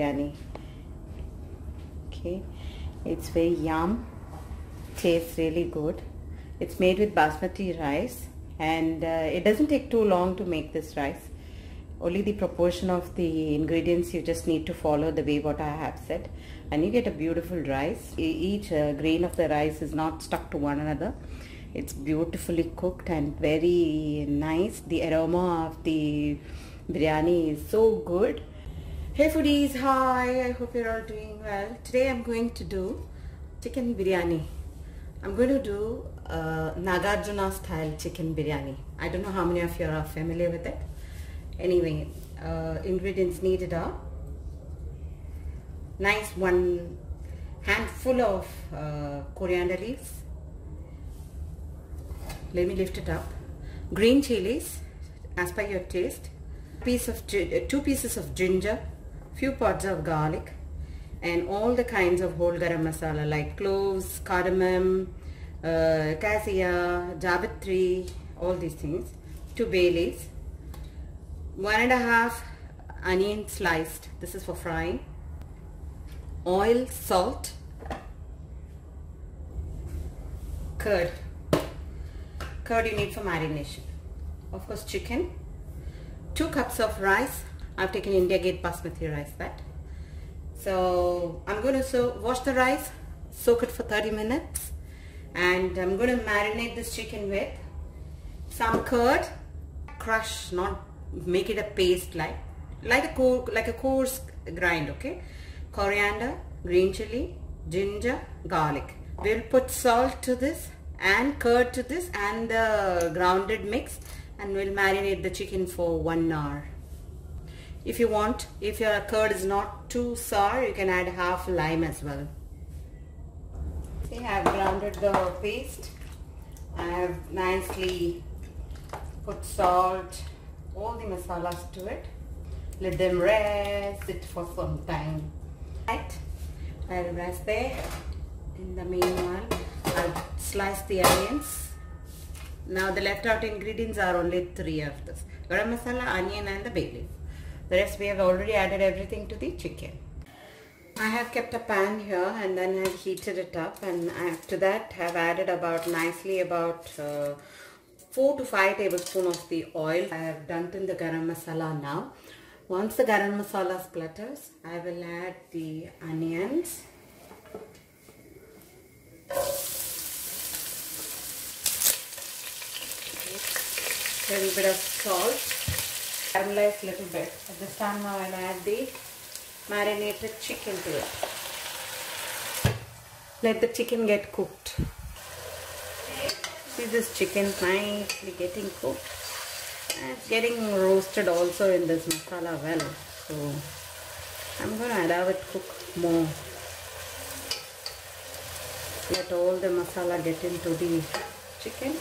biryani. Okay, it's very yum. Tastes really good. It's made with basmati rice and uh, it doesn't take too long to make this rice. Only the proportion of the ingredients you just need to follow the way what I have said and you get a beautiful rice. Each uh, grain of the rice is not stuck to one another. It's beautifully cooked and very nice. The aroma of the biryani is so good. Hey foodies, hi, I hope you're all doing well. Today I'm going to do chicken biryani. I'm going to do uh, Nagarjuna style chicken biryani. I don't know how many of you are familiar with it. Anyway, uh, ingredients needed are nice one handful of uh, coriander leaves. Let me lift it up. Green chilies, as per your taste. Piece of uh, two pieces of ginger, few pods of garlic, and all the kinds of whole garam masala like cloves, cardamom, uh, cassia, javitri, all these things. Two bay leaves. One and a half onion sliced. This is for frying. Oil, salt, curd. Curd you need for marination. Of course, chicken. Two cups of rice. I've taken India Gate basmati rice. That. So I'm going to so wash the rice, soak it for 30 minutes, and I'm going to marinate this chicken with some curd, crush, not make it a paste like like a co- like a coarse grind. Okay, coriander, green chili, ginger, garlic. We'll put salt to this and curd to this and the grounded mix, and we'll marinate the chicken for one hour. If you want, if your curd is not too sour, you can add half lime as well. See, I have grounded the paste. I have nicely put salt, all the masalas to it. Let them rest it for some time. Right, I'll rest there. In the meanwhile, I'll slice the onions. Now the left out ingredients are only three of this. Garam masala, onion and the bay leaf. The rest we have already added everything to the chicken. I have kept a pan here and then I have heated it up and after that have added about nicely about uh, 4 to 5 tablespoon of the oil. I have dumped in the garam masala now. Once the garam masala splatters, I will add the onions. a Little bit of salt caramelize a little bit. At this time now I'll add the marinated chicken to it. Let the chicken get cooked. See this chicken nicely getting cooked. And it's getting roasted also in this masala well. So I'm going to allow it cook more. Let all the masala get into the chicken.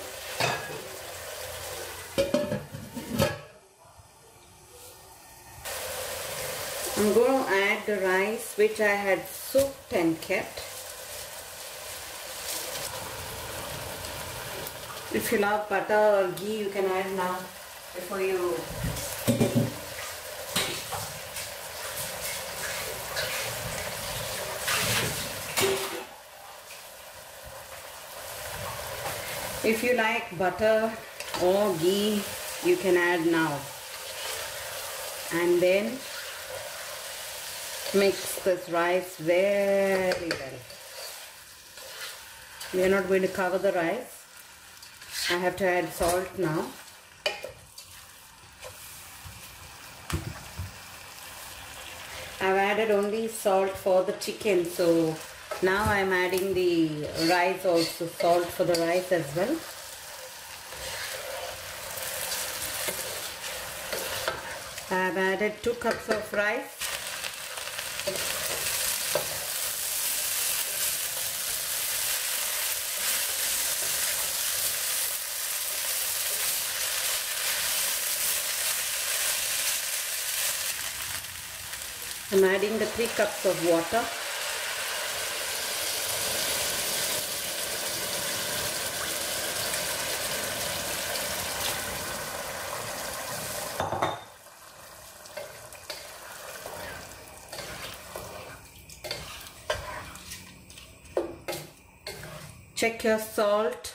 I'm going to add the rice which I had soaked and kept. If you love butter or ghee you can add now before you If you like butter or ghee you can add now and then mix this rice very well. We are not going to cover the rice. I have to add salt now. I've added only salt for the chicken so now I'm adding the rice also salt for the rice as well. I've added 2 cups of rice I'm adding the 3 cups of water. Check your salt,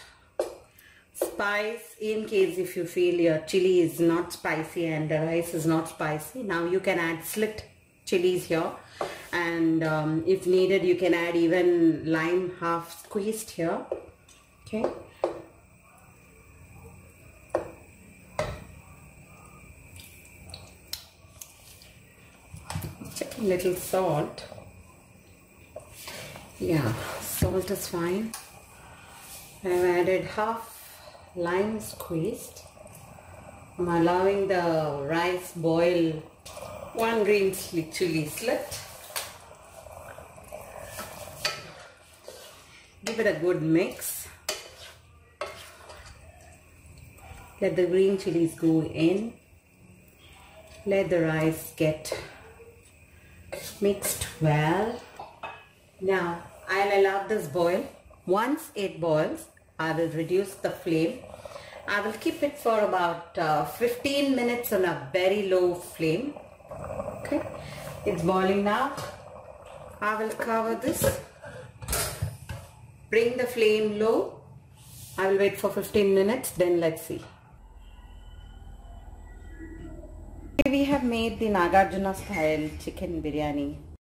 spice in case if you feel your chili is not spicy and the rice is not spicy. Now you can add slit chilies here. And um, if needed you can add even lime half squeezed here. Okay. Little salt. Yeah salt is fine. I've added half lime squeezed. I'm allowing the rice boil one green chili slit. Give it a good mix. Let the green chilies go in. Let the rice get mixed well. Now I'll allow this boil. Once it boils I will reduce the flame. I will keep it for about uh, 15 minutes on a very low flame okay. It's boiling now. I will cover this. Bring the flame low. I will wait for 15 minutes then let's see. We have made the Nagarjuna style chicken biryani